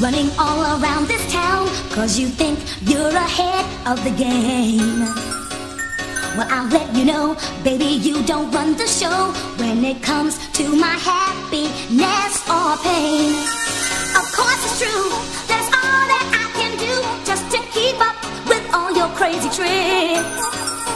running all around this town, cause you think you're ahead of the game. Well, I'll let you know, baby, you don't run the show when it comes to my happiness or pain. Of course, it's true, that's all that I can do just to keep up with all your crazy tricks.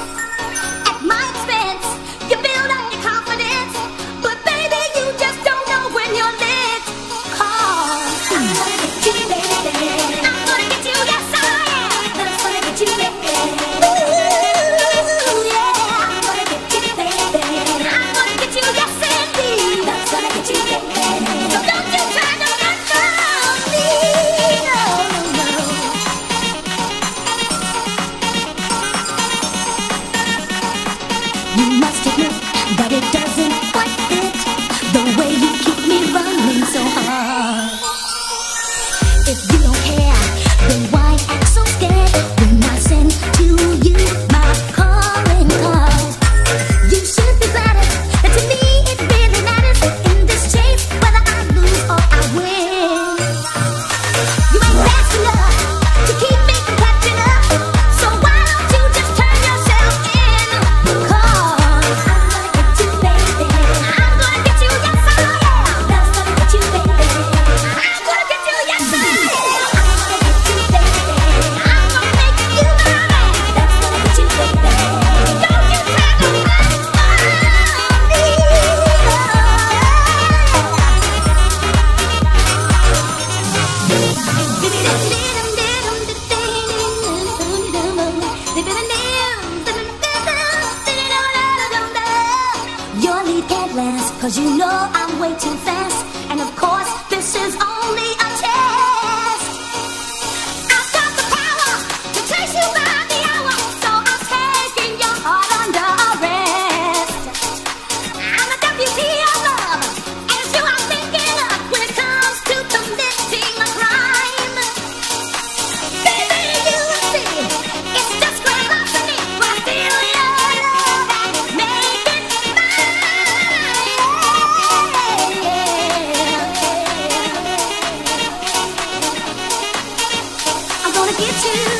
cause you know I'm way too fast. And of course, this is only a get you.